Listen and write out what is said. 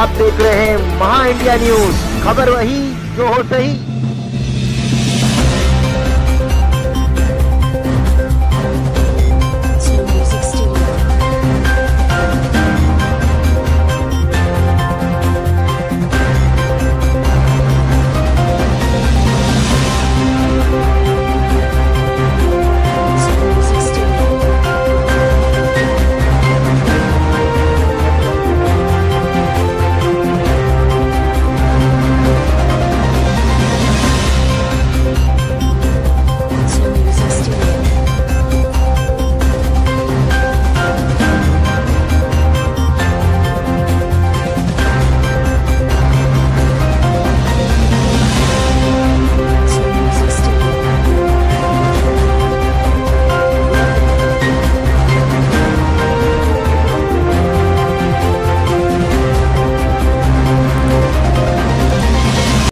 आप देख रहे हैं महा इंडिया न्यूज़। खबर वही जो हो सही।